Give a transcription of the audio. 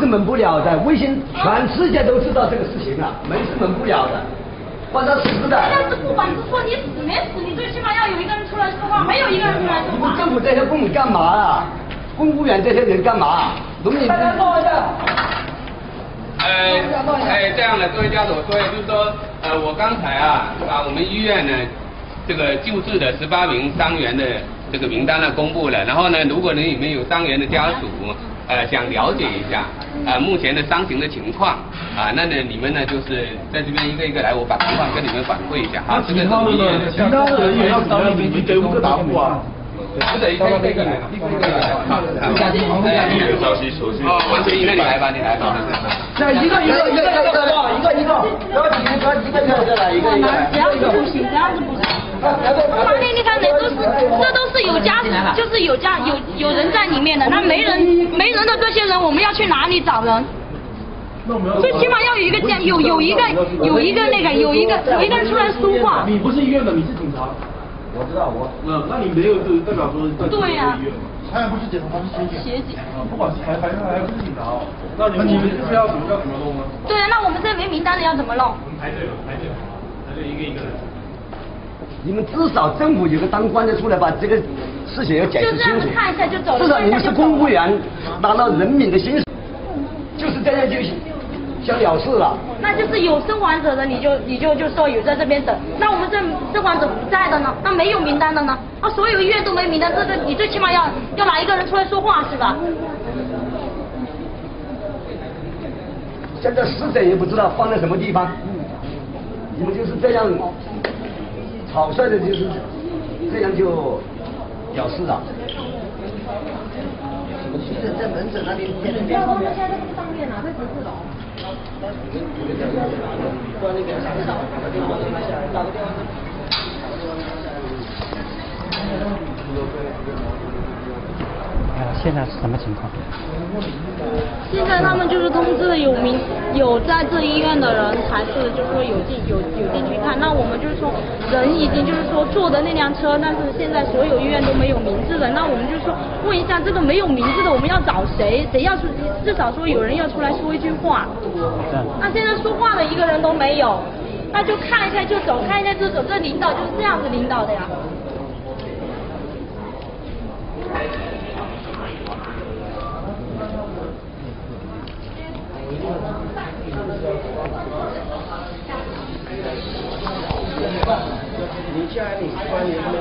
是蒙不了的，微信全世界都知道这个事情了，蒙是蒙不了的，关他死的。但是不管是说你死没死，你最起码要有一个人出来说话，没有一个人出来说话。你们政府这些公务干嘛啊？公务员这些人干嘛？农民。大家坐一下。呃，哎，这样的，各位家属，所以就是说，呃，我刚才啊，把我们医院呢，这个救治的十八名伤员的这个名单呢公布了。然后呢，如果你里面有伤员的家属，呃，想了解一下，呃，目前的伤情的情况，啊，那呢，你们呢就是在这边一个一个来，我把情况跟你们反馈一下哈。这个其他的呢？其他的人也要找你，你给我个答复啊。不是一个一个来，一个一个来。有消息熟悉。哦，王学义，那你来吧，你来吧。那一个一个一个一个一个一个一个，然后几个一个一个来，一个一个。这样子不行，这样子不行。法律你看，这都是就是有家有有人在里面的，那没人没人的这些人，我们要去哪里找人？最起码要有一个家，有有一个有一个那个有一个有一个人出来说话。你不是医院的，你是警察。我知道我。那那你没有就代表说在对呀。他也不是警察，他是协警。协警啊。不管是还还还不是警察哦。那你们你们是要怎么要怎么弄呢？对啊，那我们这没名单的要怎么弄？我们排队了，排队了，排队一个一个来。你们至少政府有个当官的出来把这个事情要解释清楚。看一下就走了。至少你们是公务员，拿到人民的薪水，就是这样就想了事了。那就是有生还者的，你就你就就说有在这边等。那我们这生还者不在的呢？那没有名单的呢？啊，所有医院都没名单，这个你最起码要要哪一个人出来说话是吧？现在死者也不知道放在什么地方，你们就是这样草率的，就是这样就了事了。急诊在门诊那边。不要放在现在这个上面啊，在十四楼。现在是什么情况？现在他们就是通知有名有在这医院的人才是，就是说有进有有进去看。那我们就是说人已经就是说坐的那辆车，但是现在所有医院都没有名字的。那我们就说问一下这个没有名字的，我们要找谁？谁要出？至少说有人要出来说一句话。那现在说话的一个人都没有，那就看一下就走，看一下就走。这领导就是这样子领导的呀。家里欢迎你。